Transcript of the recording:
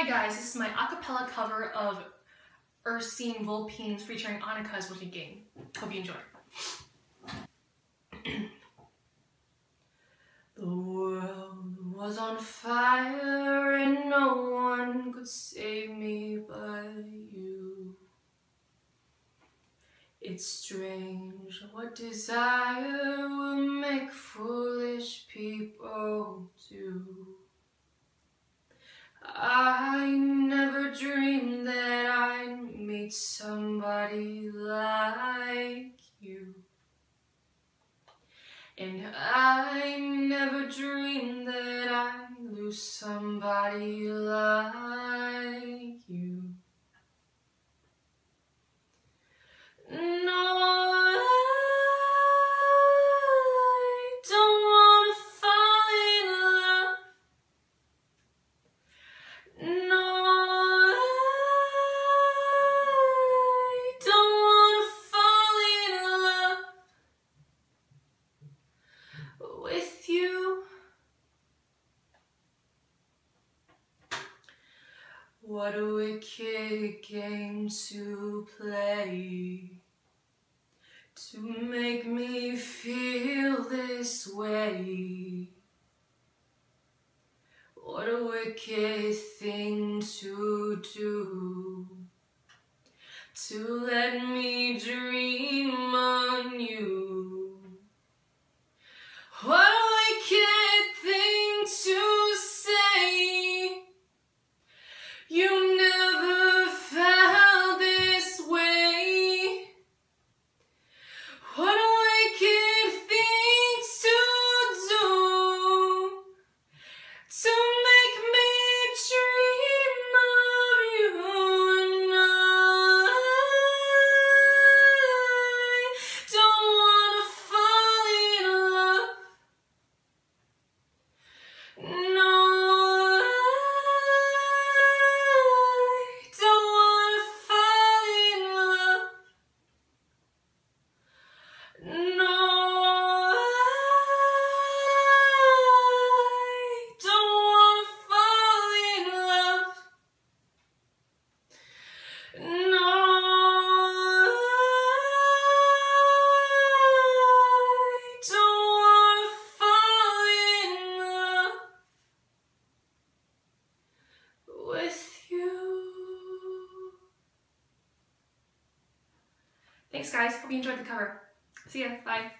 Hi guys, this is my acapella cover of Ursine Vulpines featuring Annaca's Wicked Game. Hope you enjoy. the world was on fire and no one could save me but you. It's strange what desire will make foolish people do. I never dreamed that I'd meet somebody like you. And I never dreamed that I'd lose somebody like What a wicked game to play. To make me feel this way. What a wicked thing to do. To let me dream on Thanks guys, hope you enjoyed the cover. See ya, bye.